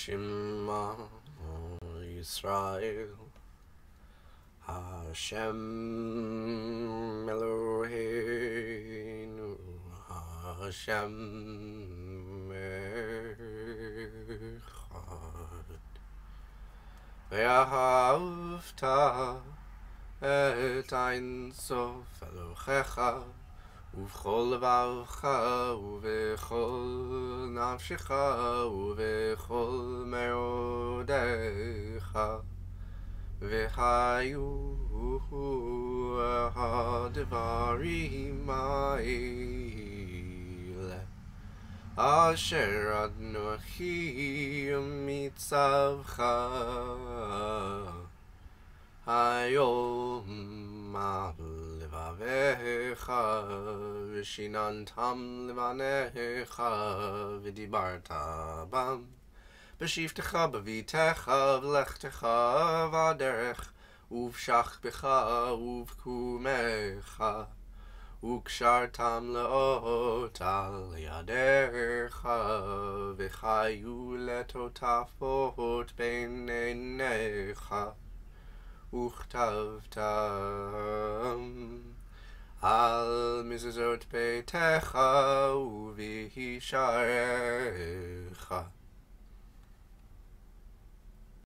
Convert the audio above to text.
Shema Yisrael Hashem Eloheinu Hashem Echad Ve'ahavta et Ein Sof Elohecha ובכל לבבך ובכל נפשך ובכל מאודיך והיו הדברים האלה אשר אנוכי מצווך לבביך ושיננתם לבניך ודיברת בם בשבתך בביתך ולכתך בדרך ובשכבך ובקומך וקשרתם לאות על ידיך וחיו לטוטפות בין עיניך וכתבתם על מזוזות ביתך ובישעריך